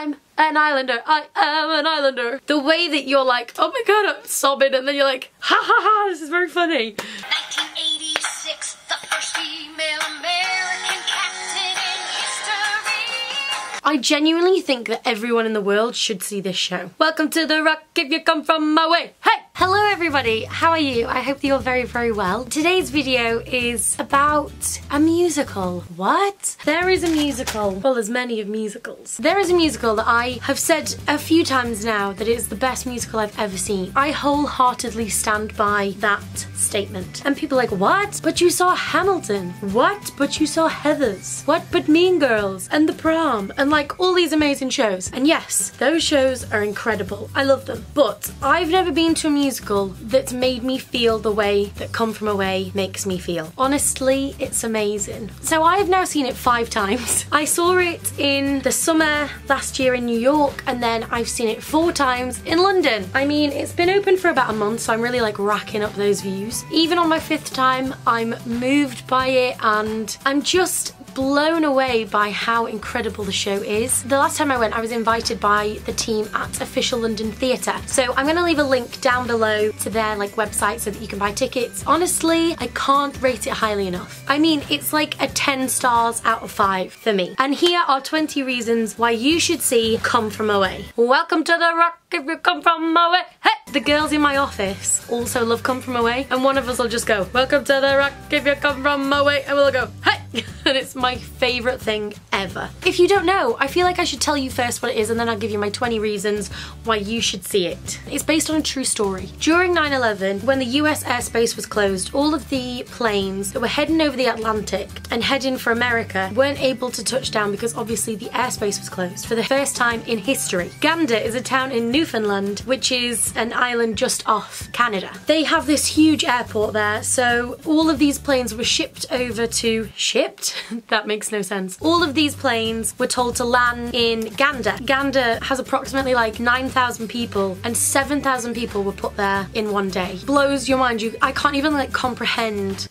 I'm an islander, I am an islander. The way that you're like, oh my god, I'm sobbing, and then you're like, ha ha ha, this is very funny. I genuinely think that everyone in the world should see this show. Welcome to the rock if you come from my way. Hey! Hello everybody, how are you? I hope you're very, very well. Today's video is about a musical. What? There is a musical. Well, there's many of musicals. There is a musical that I have said a few times now that it is the best musical I've ever seen. I wholeheartedly stand by that statement. And people are like, what? But you saw Hamilton. What? But you saw Heathers. What? But Mean Girls and The Prom and like all these amazing shows. And yes, those shows are incredible. I love them. But I've never been to a musical that's made me feel the way that Come From Away makes me feel. Honestly, it's amazing. So I've now seen it five times. I saw it in the summer last year in New York and then I've seen it four times in London. I mean, it's been open for about a month so I'm really like racking up those views. Even on my fifth time, I'm moved by it and I'm just blown away by how incredible the show is. The last time I went, I was invited by the team at Official London Theatre. So I'm gonna leave a link down below to their like website so that you can buy tickets. Honestly, I can't rate it highly enough. I mean, it's like a 10 stars out of 5 for me. And here are 20 reasons why you should see Come From Away. Welcome to the rock if you come from away. Hey! The girls in my office also love Come From Away and one of us will just go, welcome to the rock if you come from away and we'll go, hey! and it's my favourite thing ever. If you don't know, I feel like I should tell you first what it is and then I'll give you my 20 reasons why you should see it. It's based on a true story. During 9-11, when the US airspace was closed, all of the planes that were heading over the Atlantic and heading for America weren't able to touch down because obviously the airspace was closed for the first time in history. Gander is a town in Newfoundland, which is an island just off Canada. They have this huge airport there, so all of these planes were shipped over to shipped? that makes no sense. All of these planes were told to land in Gander. Gander has approximately like 9,000 people and 7,000 people were put there in one day. Blows your mind. You, I can't even like comprehend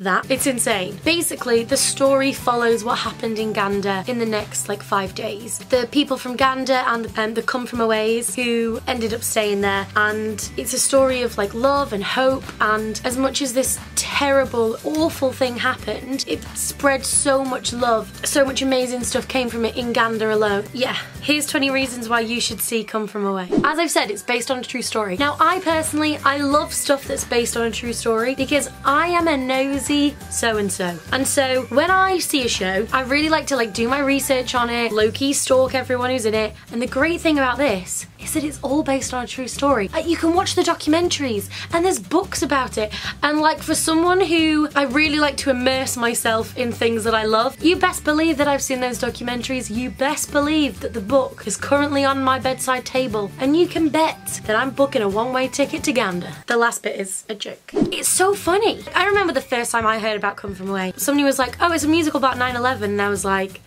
that. It's insane. Basically, the story follows what happened in Gander in the next like five days. The people from Gander and the, um, the come from aways who ended up staying there and it's a story of like love and hope and as much as this terrible, awful thing happened, it spread so much love. So much amazing stuff came from it in Gander alone. Yeah, here's 20 reasons why you should see Come From Away. As I've said, it's based on a true story. Now, I personally, I love stuff that's based on a true story because I am a nosy so-and-so. And so when I see a show, I really like to like do my research on it, low-key stalk everyone who's in it. And the great thing about this is that it's all based on a true story. Like, you can watch the documentaries and there's books about it. And like for someone who I really like to immerse myself in things that I love, you best believe that I've seen those documentaries. You best believe that the book is currently on my bedside table. And you can bet that I'm booking a one-way ticket to Gander. The last bit is a joke. It's so funny. I remember the first time I heard about Come From Away. Somebody was like, oh, it's a musical about 9-11. And I was like,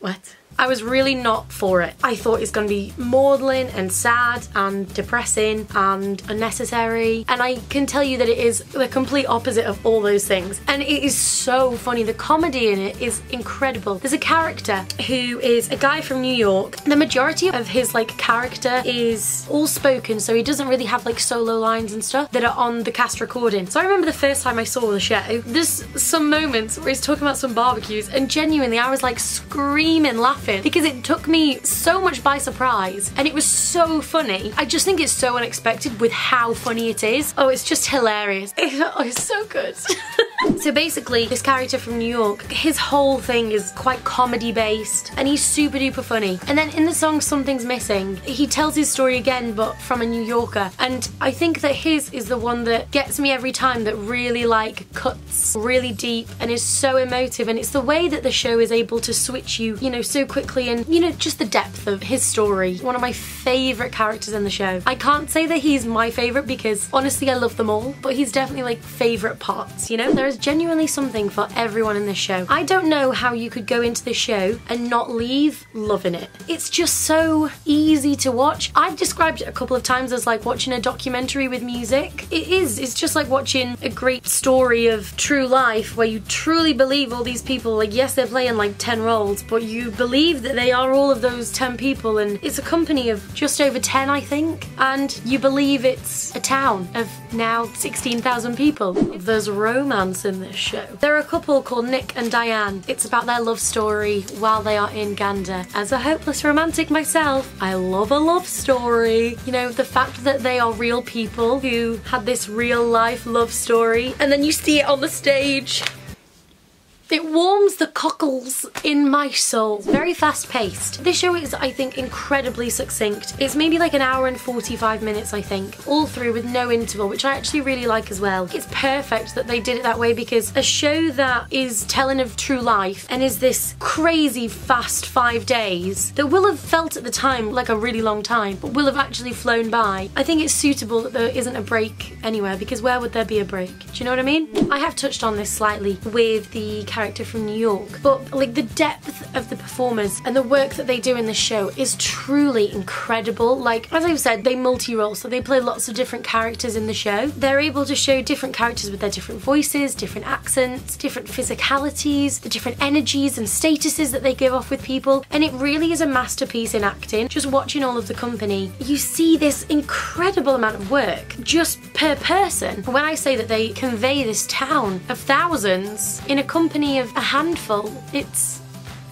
what? I was really not for it. I thought it's going to be maudlin and sad and depressing and unnecessary and I can tell you that it is the complete opposite of all those things and it is so funny. The comedy in it is incredible. There's a character who is a guy from New York. The majority of his like character is all spoken so he doesn't really have like solo lines and stuff that are on the cast recording. So I remember the first time I saw the show, there's some moments where he's talking about some barbecues and genuinely I was like screaming laughing laughing because it took me so much by surprise and it was so funny. I just think it's so unexpected with how funny it is. Oh, it's just hilarious. oh, it's so good. so basically, this character from New York, his whole thing is quite comedy based and he's super duper funny. And then in the song Something's Missing, he tells his story again but from a New Yorker. And I think that his is the one that gets me every time that really like cuts really deep and is so emotive and it's the way that the show is able to switch you, you know, so quickly and, you know, just the depth of his story. One of my favourite characters in the show. I can't say that he's my favourite because honestly I love them all, but he's definitely like favourite parts, you know? There is genuinely something for everyone in this show. I don't know how you could go into this show and not leave loving it. It's just so easy to watch. I've described it a couple of times as like watching a documentary with music. It is, it's just like watching a great story of true life where you truly believe all these people, like yes, they're playing like 10 roles, but you believe that they are all of those 10 people and it's a company of just over 10, I think, and you believe it's a town of now 16,000 people. There's romance in this show. There are a couple called Nick and Diane. It's about their love story while they are in Gander. As a hopeless romantic myself, I love a love story. You know, the fact that they are real people who had this real life love story and then you see it on the stage. It warms the cockles in my soul. Very fast paced. This show is, I think, incredibly succinct. It's maybe like an hour and 45 minutes, I think, all through with no interval, which I actually really like as well. It's perfect that they did it that way because a show that is telling of true life and is this crazy fast five days that will have felt at the time like a really long time, but will have actually flown by. I think it's suitable that there isn't a break anywhere because where would there be a break? Do you know what I mean? I have touched on this slightly with the character from New York. But like the depth of the performers and the work that they do in the show is truly incredible. Like as I've said, they multi-role, so they play lots of different characters in the show. They're able to show different characters with their different voices, different accents, different physicalities, the different energies and statuses that they give off with people. And it really is a masterpiece in acting. Just watching all of the company, you see this incredible amount of work just per person. When I say that they convey this town of thousands in a company of a handful. It's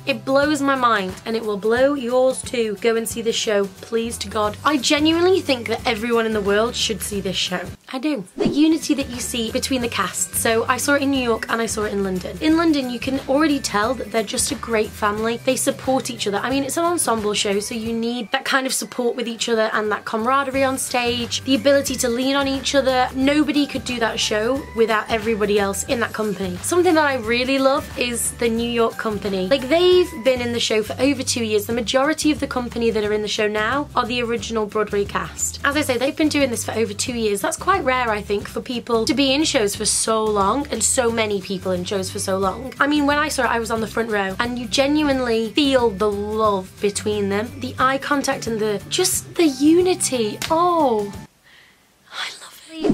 it blows my mind and it will blow yours too. Go and see this show, please to God. I genuinely think that everyone in the world should see this show. I do. The unity that you see between the cast. So I saw it in New York and I saw it in London. In London, you can already tell that they're just a great family. They support each other. I mean, it's an ensemble show, so you need that kind of support with each other and that camaraderie on stage, the ability to lean on each other. Nobody could do that show without everybody else in that company. Something that I really love is the New York company. Like they They've been in the show for over two years. The majority of the company that are in the show now are the original Broadway cast. As I say, they've been doing this for over two years. That's quite rare, I think, for people to be in shows for so long and so many people in shows for so long. I mean, when I saw it, I was on the front row and you genuinely feel the love between them, the eye contact and the just the unity. Oh,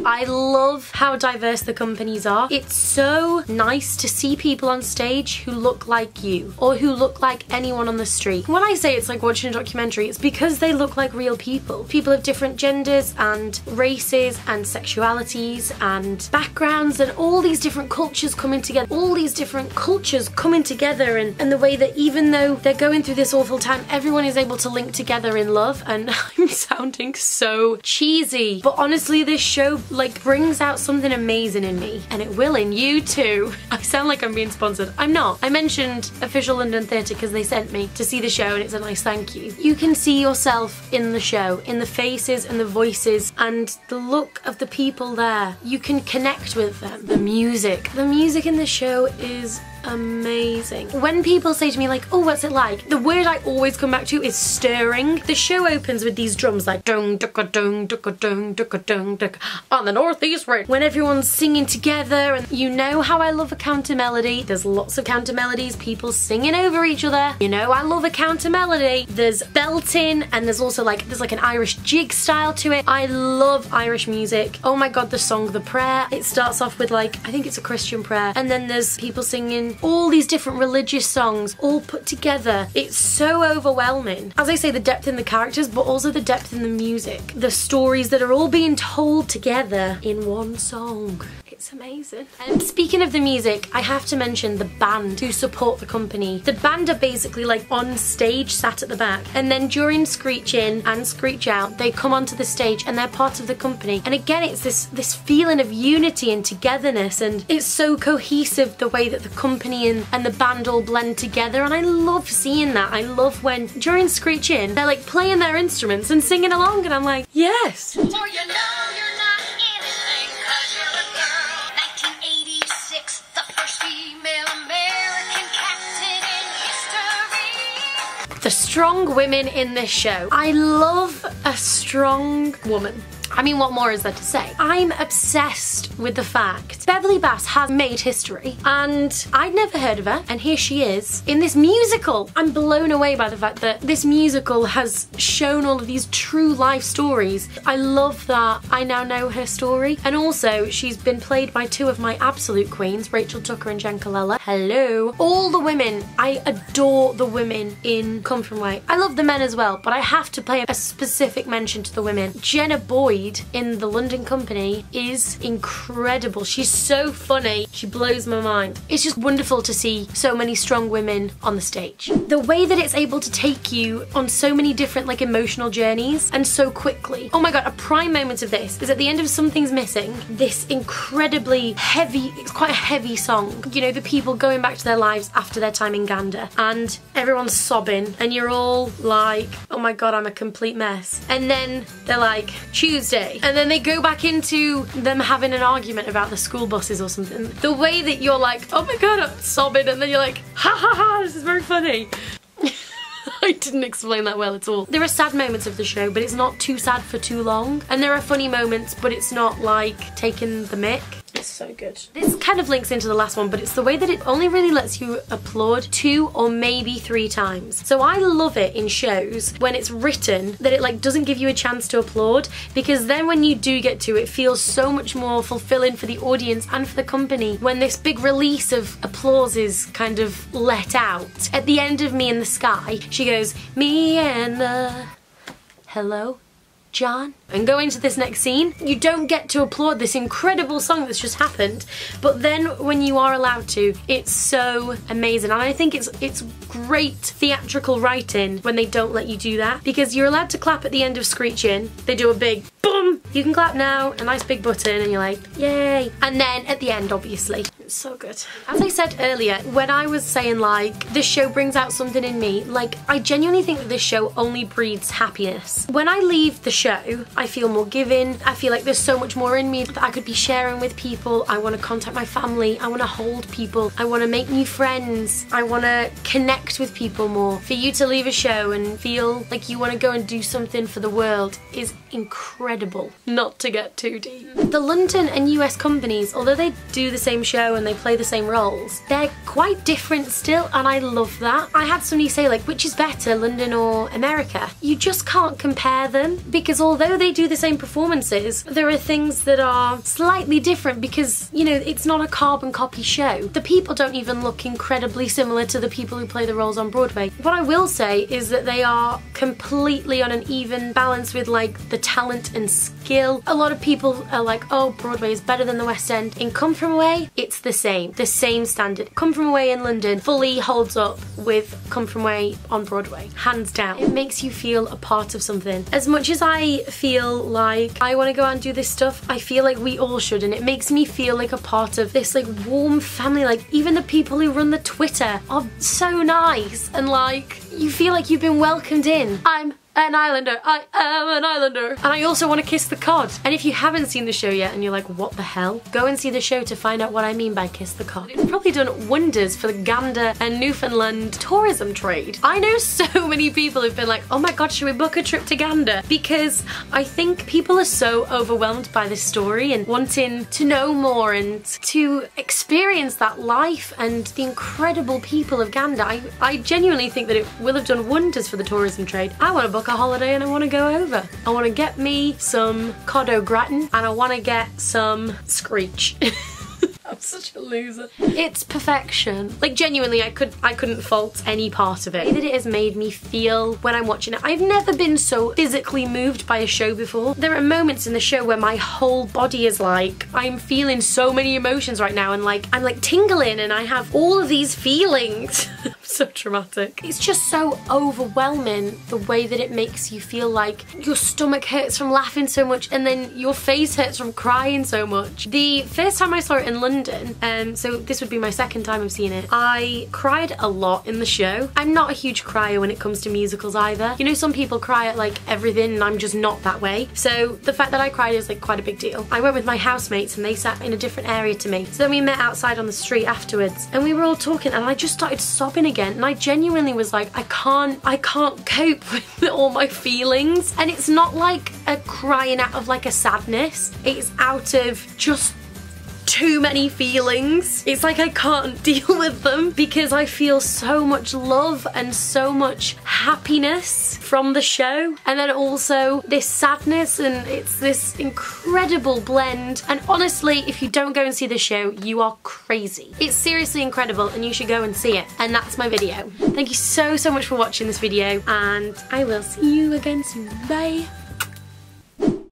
I love how diverse the companies are. It's so nice to see people on stage who look like you or who look like anyone on the street. When I say it's like watching a documentary, it's because they look like real people. People of different genders and races and sexualities and backgrounds and all these different cultures coming together. All these different cultures coming together and, and the way that even though they're going through this awful time, everyone is able to link together in love. And I'm sounding so cheesy, but honestly, this show like brings out something amazing in me and it will in you too. I sound like I'm being sponsored. I'm not. I mentioned Official London Theatre because they sent me to see the show and it's a nice thank you. You can see yourself in the show, in the faces and the voices and the look of the people there. You can connect with them. The music. The music in the show is amazing. When people say to me like, oh, what's it like? The word I always come back to is stirring. The show opens with these drums like dung, ducka, dung, ducka, dung, ducka, dung, ducka, on the northeast right. When everyone's singing together and you know how I love a counter melody. There's lots of counter melodies, people singing over each other. You know I love a counter melody. There's belting and there's also like, there's like an Irish jig style to it. I love Irish music. Oh my god, the song The Prayer. It starts off with like, I think it's a Christian prayer and then there's people singing all these different religious songs all put together. It's so overwhelming. As I say, the depth in the characters, but also the depth in the music. The stories that are all being told together in one song. It's amazing. And um, speaking of the music, I have to mention the band who support the company. The band are basically like on stage sat at the back and then during Screech In and Screech Out they come onto the stage and they're part of the company. And again it's this, this feeling of unity and togetherness and it's so cohesive the way that the company and, and the band all blend together and I love seeing that. I love when during Screech In they're like playing their instruments and singing along and I'm like, yes. The strong women in this show. I love a strong woman. I mean, what more is there to say? I'm obsessed with the fact Beverly Bass has made history and I'd never heard of her and here she is in this musical. I'm blown away by the fact that this musical has shown all of these true life stories. I love that I now know her story and also she's been played by two of my absolute queens, Rachel Tucker and Jenn Colella. Hello. All the women, I adore the women in Come From Away. I love the men as well, but I have to pay a specific mention to the women. Jenna Boyd in The London Company is incredible. She's so funny. She blows my mind. It's just wonderful to see so many strong women on the stage. The way that it's able to take you on so many different like emotional journeys and so quickly. Oh my god, a prime moment of this is at the end of Something's Missing, this incredibly heavy, it's quite a heavy song. You know, the people going back to their lives after their time in Gander and everyone's sobbing and you're all like, oh my god, I'm a complete mess. And then they're like, Tuesday. And then they go back into them having an argument about the school buses or something. The way that you're like, oh my god, I'm sobbing, and then you're like, ha ha ha, this is very funny. I didn't explain that well at all. There are sad moments of the show, but it's not too sad for too long. And there are funny moments, but it's not like taking the mick. It's so good. This kind of links into the last one, but it's the way that it only really lets you applaud two or maybe three times. So I love it in shows when it's written that it like doesn't give you a chance to applaud because then when you do get to it feels so much more fulfilling for the audience and for the company when this big release of applause is kind of let out. At the end of Me and the Sky, she goes, Me and the hello John. And going into this next scene, you don't get to applaud this incredible song that's just happened, but then when you are allowed to, it's so amazing. And I think it's it's great theatrical writing when they don't let you do that because you're allowed to clap at the end of Screech In. They do a big. You can clap now, a nice big button, and you're like, yay. And then at the end, obviously, it's so good. As I said earlier, when I was saying like, this show brings out something in me, like, I genuinely think that this show only breeds happiness. When I leave the show, I feel more giving. I feel like there's so much more in me that I could be sharing with people. I want to contact my family. I want to hold people. I want to make new friends. I want to connect with people more. For you to leave a show and feel like you want to go and do something for the world is incredible. Not to get too deep. The London and US companies, although they do the same show and they play the same roles, they're quite different still and I love that. I had somebody say like, which is better, London or America? You just can't compare them because although they do the same performances, there are things that are slightly different because, you know, it's not a carbon copy show. The people don't even look incredibly similar to the people who play the roles on Broadway. What I will say is that they are completely on an even balance with like the talent and skill. A lot of people are like, oh, Broadway is better than the West End. In Come From Away, it's the same, the same standard. Come From Away in London fully holds up with Come From Away on Broadway, hands down. It makes you feel a part of something. As much as I feel like I want to go out and do this stuff, I feel like we all should, and it makes me feel like a part of this like warm family. Like even the people who run the Twitter are so nice, and like you feel like you've been welcomed in. I'm an islander. I am an islander. And I also want to kiss the cod. And if you haven't seen the show yet and you're like, what the hell? Go and see the show to find out what I mean by kiss the cod. It's probably done wonders for the Gander and Newfoundland tourism trade. I know so many people who've been like, oh my god, should we book a trip to Gander? Because I think people are so overwhelmed by this story and wanting to know more and to experience that life and the incredible people of Gander. I, I genuinely think that it will have done wonders for the tourism trade. I want to book a holiday and I want to go over. I want to get me some au gratin and I want to get some screech. I'm such a loser. It's perfection. Like genuinely, I could I couldn't fault any part of it. The way that it has made me feel when I'm watching it. I've never been so physically moved by a show before. There are moments in the show where my whole body is like, I'm feeling so many emotions right now and like I'm like tingling and I have all of these feelings. so traumatic. It's just so overwhelming the way that it makes you feel like your stomach hurts from laughing so much and then your face hurts from crying so much. The first time I saw it in London, um, so this would be my second time I've seen it, I cried a lot in the show. I'm not a huge crier when it comes to musicals either. You know some people cry at like everything and I'm just not that way. So the fact that I cried is like quite a big deal. I went with my housemates and they sat in a different area to me. So then we met outside on the street afterwards and we were all talking and I just started sobbing again went and I genuinely was like, I can't, I can't cope with all my feelings. And it's not like a crying out of like a sadness. It's out of just too many feelings. It's like I can't deal with them because I feel so much love and so much happiness from the show. And then also this sadness and it's this incredible blend. And honestly, if you don't go and see the show, you are crazy. It's seriously incredible and you should go and see it. And that's my video. Thank you so, so much for watching this video and I will see you again soon. Bye.